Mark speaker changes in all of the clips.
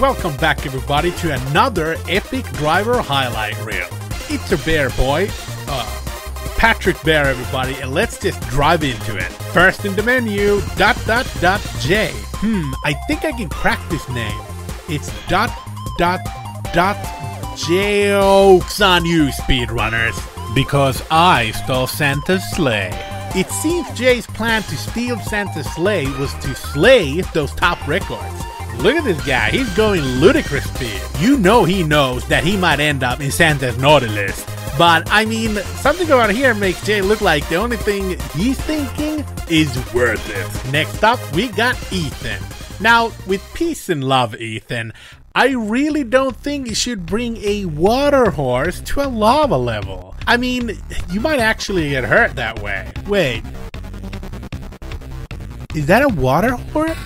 Speaker 1: welcome back everybody to another epic driver highlight reel. It's a bear boy, uh, Patrick Bear everybody, and let's just drive into it. First in the menu, dot dot dot J. Hmm, I think I can crack this name. It's dot dot dot jokes on you speedrunners, because I stole Santa's sleigh. It seems Jay's plan to steal Santa's sleigh was to slay those top records. Look at this guy, he's going ludicrous speed. You know he knows that he might end up in Santa's naughty list. But I mean, something around here makes Jay look like the only thing he's thinking is worth it. Next up, we got Ethan. Now, with peace and love, Ethan, I really don't think you should bring a water horse to a lava level. I mean, you might actually get hurt that way. Wait. Is that a water horse?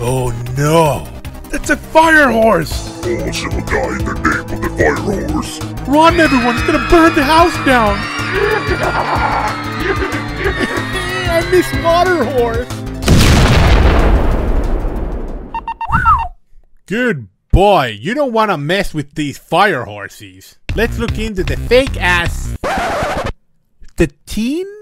Speaker 1: Oh no! That's a fire horse!
Speaker 2: All shall die in the name of the fire horse.
Speaker 1: Run, everyone! It's gonna burn the house down! I miss water horse! Good boy, you don't want to mess with these fire horses. Let's look into the fake ass. The teen?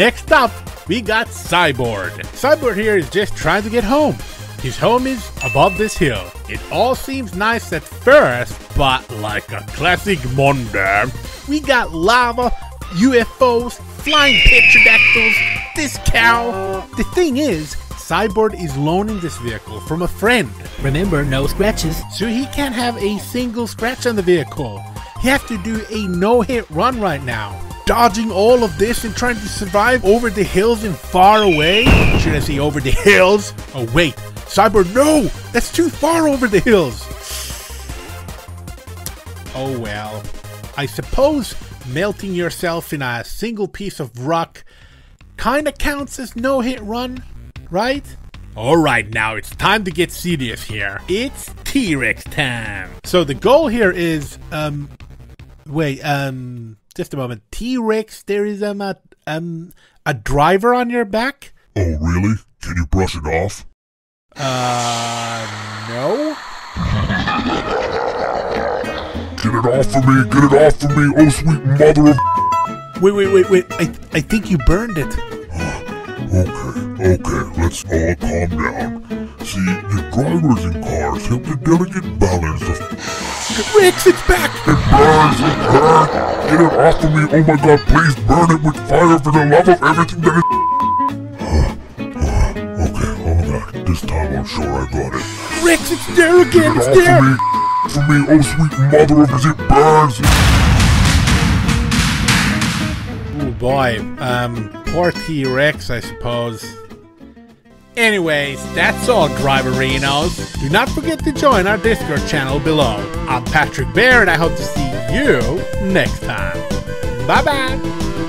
Speaker 1: Next up, we got Cyborg. Cyborg here is just trying to get home. His home is above this hill. It all seems nice at first, but like a classic Monday, we got lava, UFOs, flying pterodactyls, this cow. The thing is, Cyborg is loaning this vehicle from a friend. Remember, no scratches. So he can't have a single scratch on the vehicle. He has to do a no-hit run right now. Dodging all of this and trying to survive over the hills and far away? Should I say over the hills? Oh wait, Cyber, no! That's too far over the hills! Oh well. I suppose melting yourself in a single piece of rock kinda counts as no hit run, right? Alright, now it's time to get serious here. It's T Rex time! So the goal here is, um, wait, um, just a moment. T Rex, there is um, a, um, a driver on your back?
Speaker 2: Oh, really? Can you brush it off?
Speaker 1: Uh, no?
Speaker 2: Get it off of me! Get it off of me! Oh, sweet mother of.
Speaker 1: Wait, wait, wait, wait. I, I think you burned it.
Speaker 2: Okay, okay, let's all calm down. See, the drivers in cars have the delicate balance of.
Speaker 1: Rex, it's back!
Speaker 2: It burns! It burns! Get it off of me! Oh my god, please burn it with fire for the love of everything that is. okay, oh my god, this time I'm sure I got it.
Speaker 1: Rex, it's there again!
Speaker 2: Get
Speaker 1: It's
Speaker 2: it off
Speaker 1: there!
Speaker 2: of me! For me, oh sweet mother of, as it burns!
Speaker 1: Oh boy, um, poor T Rex, I suppose. Anyways, that's all, Driverinos. Do not forget to join our Discord channel below. I'm Patrick Bear, and I hope to see you next time. Bye bye!